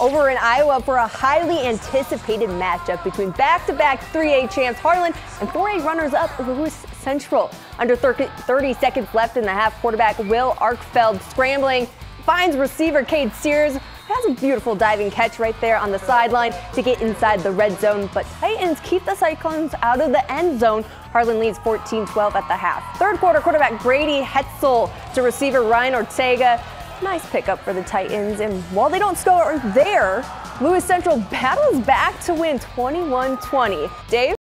over in Iowa for a highly anticipated matchup between back-to-back 3A champs Harlan and 4A runners-up Lewis Central. Under 30 seconds left in the half, quarterback Will Arkfeld scrambling, finds receiver Cade Sears, has a beautiful diving catch right there on the sideline to get inside the red zone, but Titans keep the Cyclones out of the end zone. Harlan leads 14-12 at the half. Third quarter quarterback Brady Hetzel to receiver Ryan Ortega. Nice pickup for the Titans, and while they don't score there, Lewis Central battles back to win 21-20. Dave?